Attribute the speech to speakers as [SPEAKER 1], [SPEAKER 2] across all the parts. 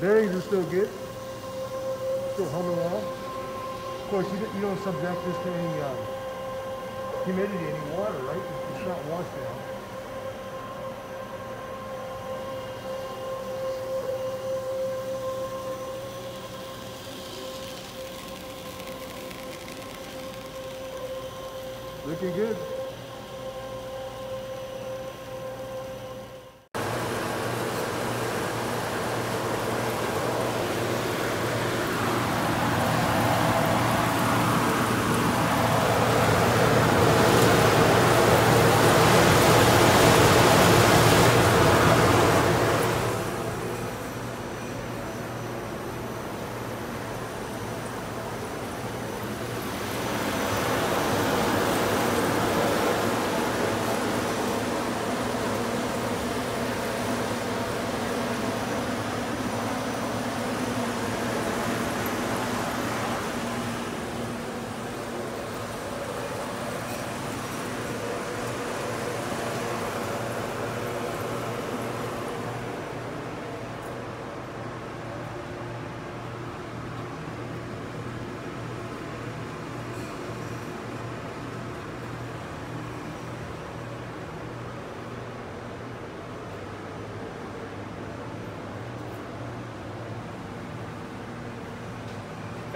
[SPEAKER 1] Bearings are still good. Still humming along. Of course, you don't, you don't subject this to any uh, humidity, any water, right? It's not washed down. Looking good.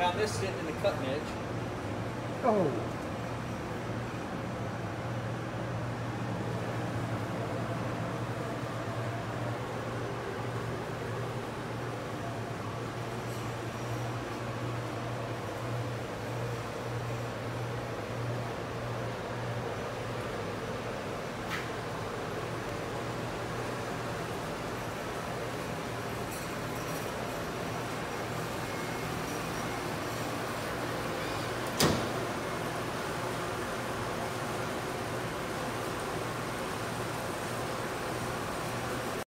[SPEAKER 2] Found this sitting in the cutting edge.
[SPEAKER 1] Oh,